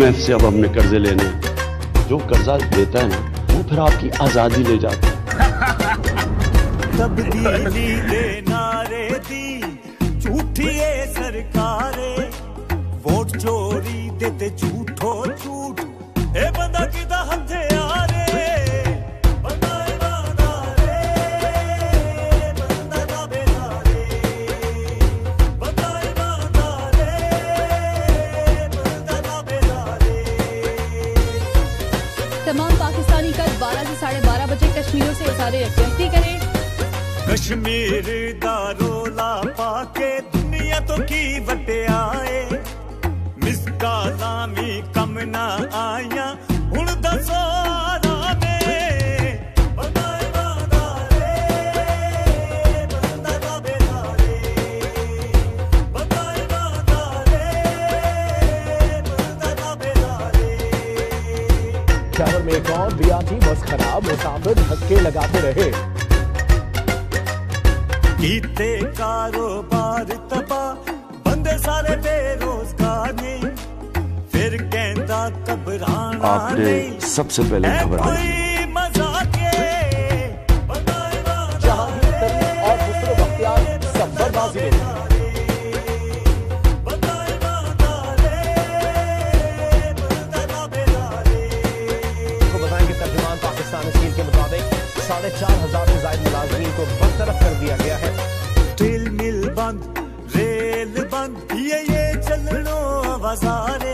Bank से अब हमने कर्जे लेने जो कर्जा देता है ना, वो फिर आपकी आज़ादी ले जाता है। तब्दीली नारे दी, झूठी है वोट चोरी देते झूठो झूठ। ए बंदा किदा कश्मीरों से सारे यकजहती करें। कश्मीर दा रोला पाके दुनिया तो की वटे आए। मिसका कम ना आया शहर में एक और दिया थी बस खराब मुसाफिर धक्के लगाते रहे। बीते कारोबार तबा बंदे सारे बेरोजगार ने फिर कहता घबराना आपने सबसे पहले घबराना और पंचायत मुलाजमीन को बरतरफ कर दिया गया है। स्टील मिल बंद, रेल बंद, ये ये चलो बाज़ार